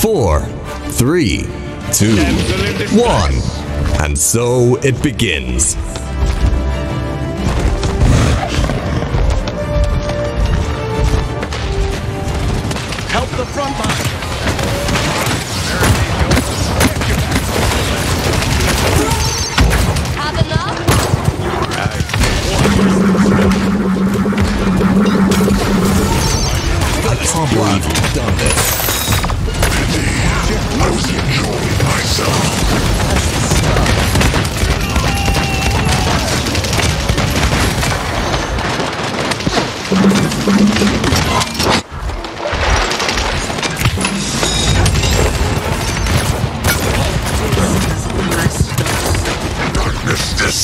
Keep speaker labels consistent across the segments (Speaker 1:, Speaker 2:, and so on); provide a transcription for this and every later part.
Speaker 1: four, three, two, one. And so it begins.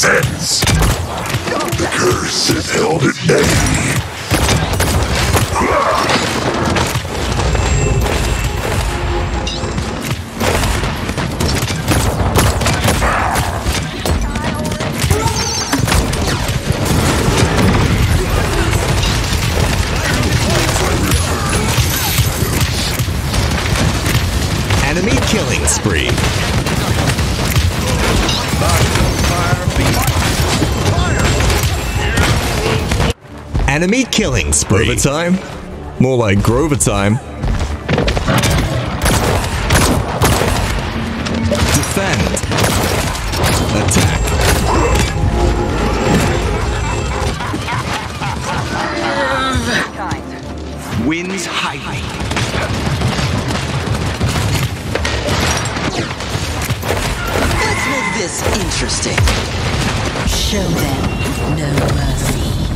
Speaker 2: Darkness. The curse is held at bay.
Speaker 1: Enemy killing spree. Enemy killing spree. Grover time? More like Grover time. Defend. Attack.
Speaker 3: Winds high.
Speaker 4: Let's make this interesting.
Speaker 5: Show them no mercy.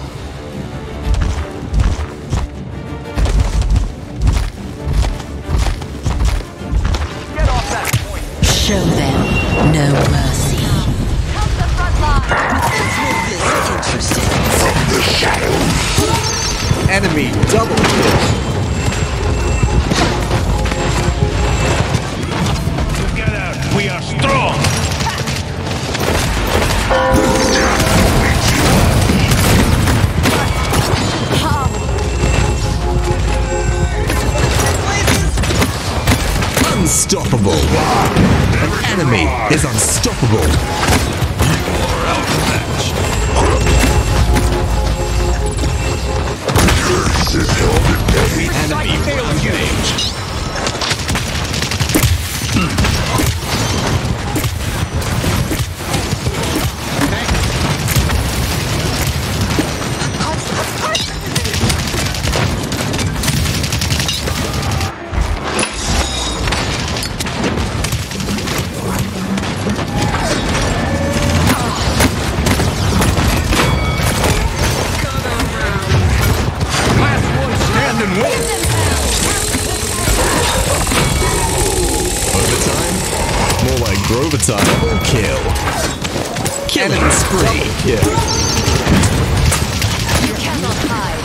Speaker 5: Show them no mercy.
Speaker 6: Help the front
Speaker 1: Interesting. From
Speaker 3: the shadows. Enemy double
Speaker 1: kill. An enemy is unstoppable.
Speaker 3: You are outmatched. This is
Speaker 1: held at The enemy engaged. Double kill. Killing spree. Kill.
Speaker 6: You cannot hide.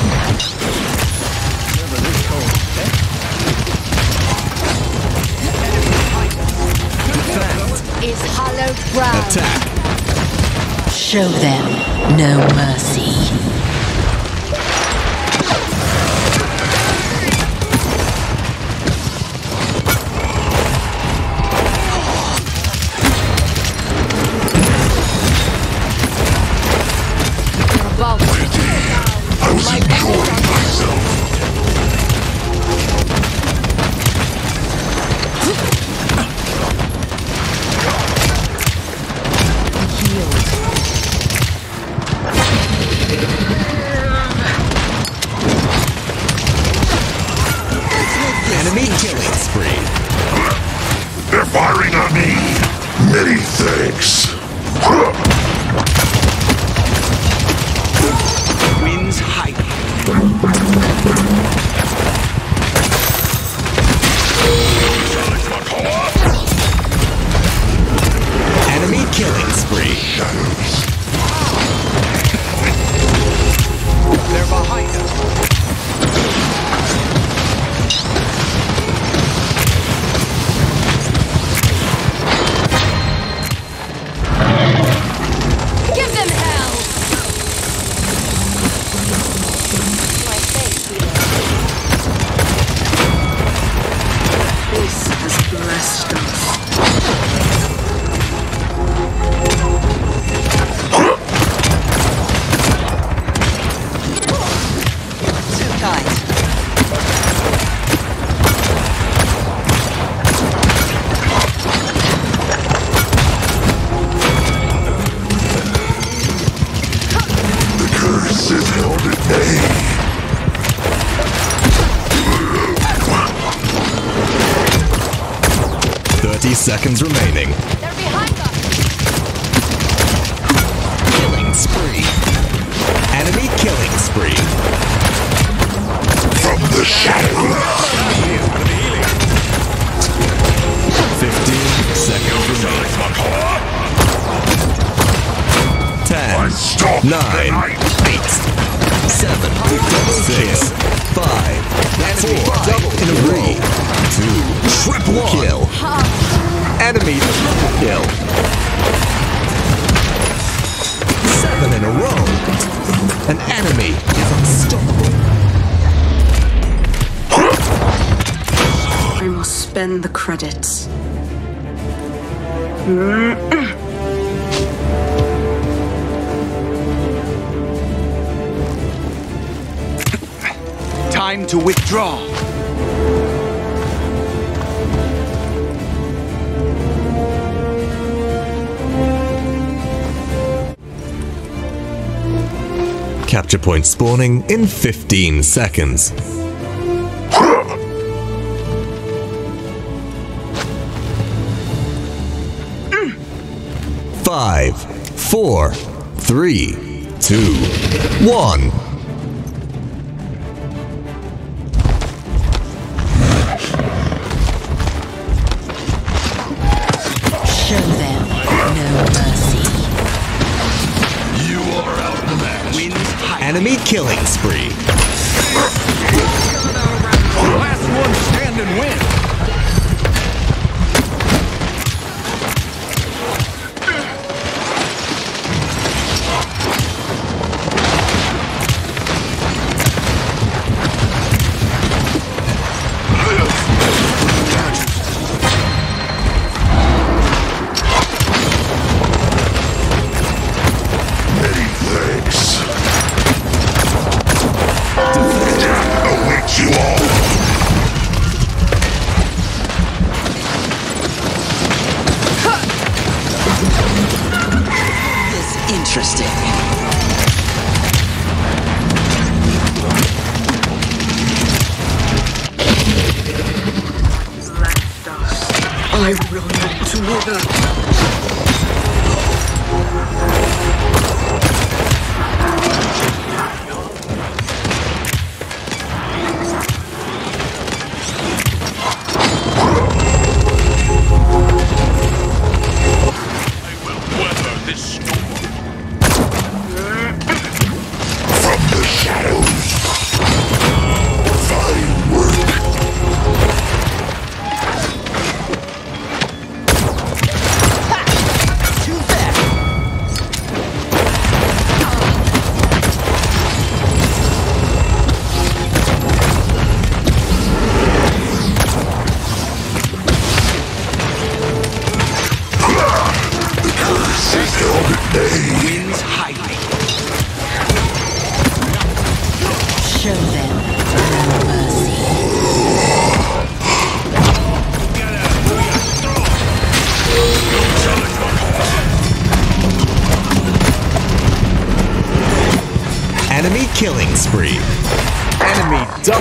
Speaker 1: Defend.
Speaker 6: Is hallowed ground.
Speaker 1: Attack.
Speaker 5: Show them no mercy.
Speaker 1: Spree.
Speaker 2: They're
Speaker 1: Nine. Eight. Seven. Six. Five. Four. Double row. Two. Triple kill. Enemy triple kill. Seven in a row. An enemy is unstoppable.
Speaker 7: I must spend the credits.
Speaker 3: Time to withdraw.
Speaker 1: Capture point spawning in 15 seconds. Five, four, three, two, one. Enemy killing spree.
Speaker 4: Last one standing wins.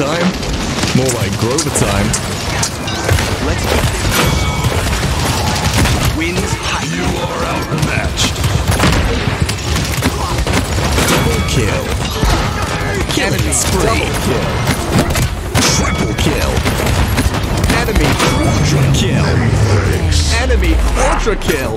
Speaker 1: Overtime? More like Grover time.
Speaker 3: Let's get this. Winds hiding.
Speaker 2: You are outmatched.
Speaker 1: Double kill. Killing spree. Triple kill.
Speaker 4: Enemy ultra kill. Enemy ultra kill.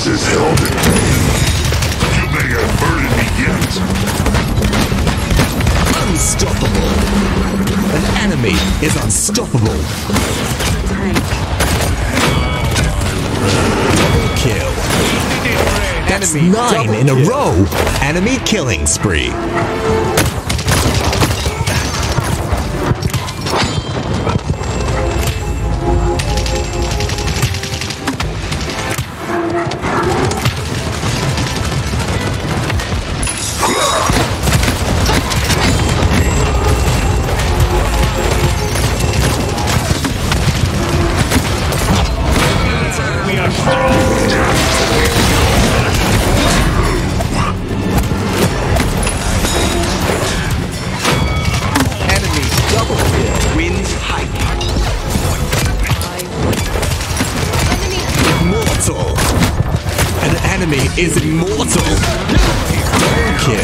Speaker 2: Curse is held at bay. You may have murdered me yet.
Speaker 1: Unstoppable. An enemy is unstoppable. Double kill. That's
Speaker 4: Enemy
Speaker 1: nine in a row. Enemy killing spree. Is immortal. Kill.